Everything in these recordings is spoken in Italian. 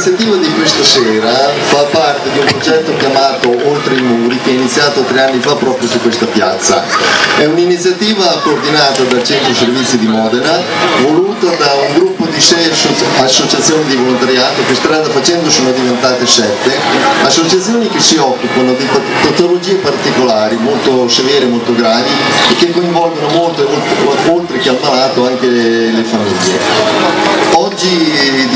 L'iniziativa di questa sera fa parte di un progetto chiamato Oltre i muri che è iniziato tre anni fa proprio su questa piazza. È un'iniziativa coordinata dal Centro Servizi di Modena, voluta da un gruppo di sei associazioni di volontariato che strada facendo sono diventate sette, associazioni che si occupano di patologie particolari, molto severe, molto gravi e che coinvolgono molto, oltre che al malato, anche le famiglie. Oggi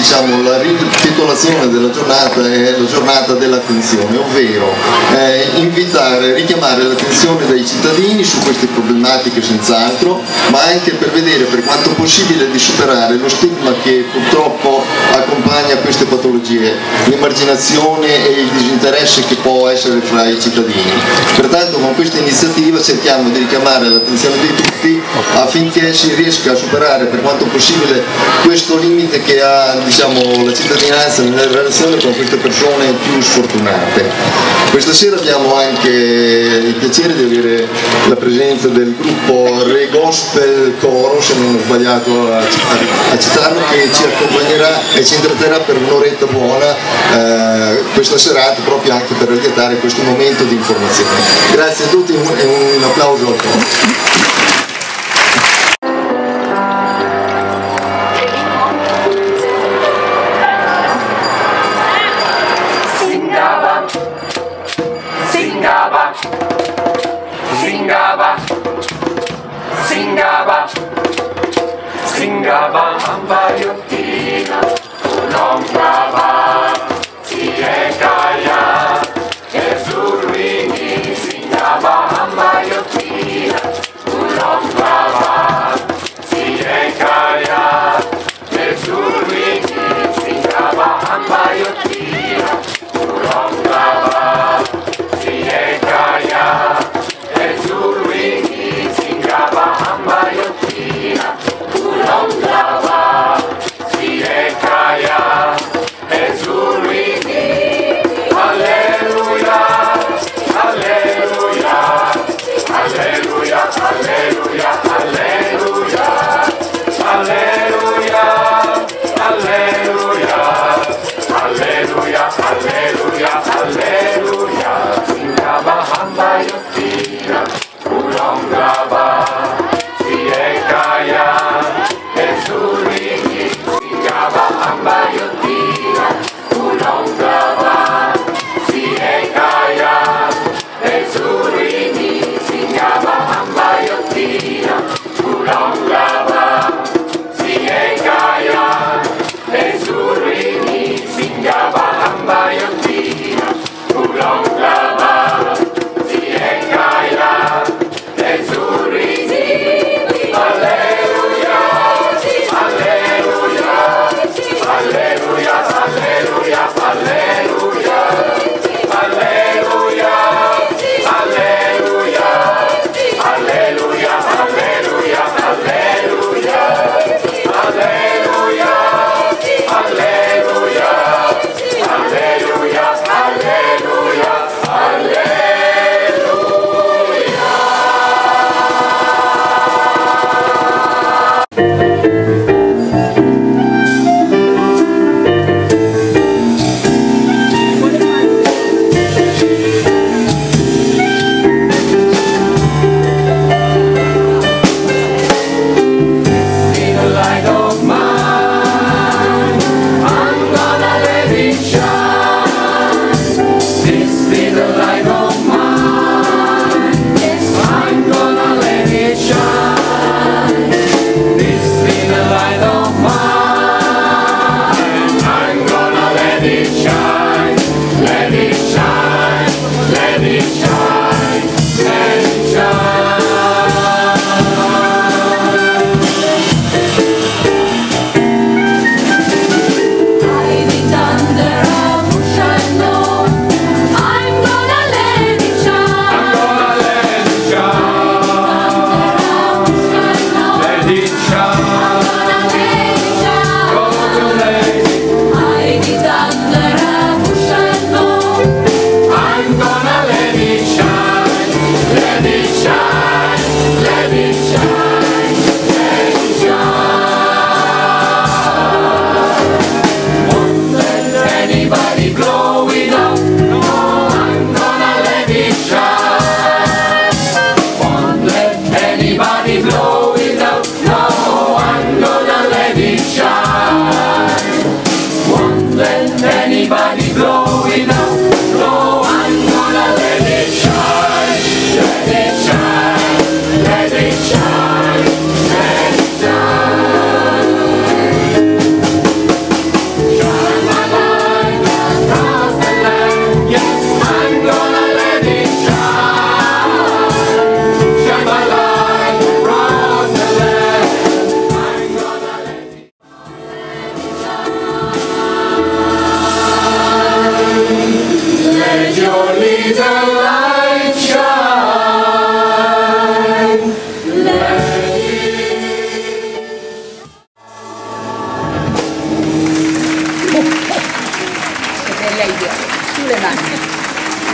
diciamo, la rititolazione della giornata è la giornata dell'attenzione, ovvero eh, invitare, richiamare l'attenzione dei cittadini su queste problematiche senz'altro, ma anche per vedere per quanto possibile di superare lo stigma che purtroppo accompagna queste patologie, l'emarginazione e il disinteresse che può essere fra i cittadini. Pertanto con questa iniziativa cerchiamo di richiamare l'attenzione di tutti affinché si riesca a superare per quanto possibile questo limite che ha diciamo, la cittadinanza nella relazione con queste persone più sfortunate. Questa sera abbiamo anche il piacere di avere la presenza del gruppo Re Gospel Coro, se non ho sbagliato a, a, citarlo, che ci accompagnerà e ci intratterrà per un'oretta buona eh, questa serata proprio anche per allietare questo momento di informazione. Grazie a tutti e un, un applauso al coro. Longava, Hamba Yukina, Longava.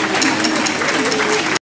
ハハハハ!